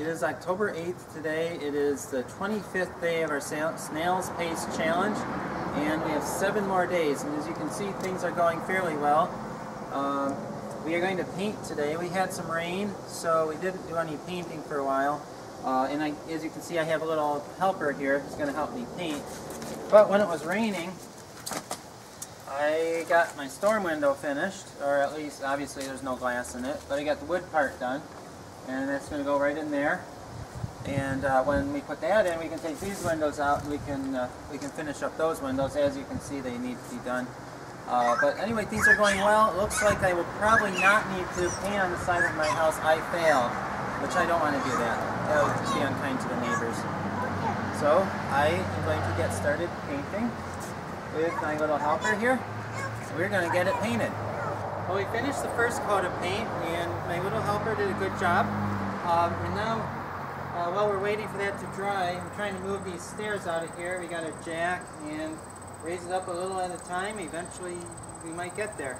It is October 8th today. It is the 25th day of our Snail's Pace Challenge, and we have seven more days. And as you can see, things are going fairly well. Um, we are going to paint today. We had some rain, so we didn't do any painting for a while. Uh, and I, as you can see, I have a little helper here who's going to help me paint. But when it was raining, I got my storm window finished, or at least, obviously there's no glass in it, but I got the wood part done and that's going to go right in there. And uh, when we put that in, we can take these windows out and we can uh, we can finish up those windows. As you can see, they need to be done. Uh, but anyway, things are going well. It looks like I will probably not need to paint on the side of my house. I failed, which I don't want to do that. That would be unkind to the neighbors. So I am going to get started painting with my little helper here. We're going to get it painted. Well, we finished the first coat of paint, and my little helper good job. Um, and now, uh, while we're waiting for that to dry, I'm trying to move these stairs out of here. We got a jack and raise it up a little at a time. Eventually, we might get there.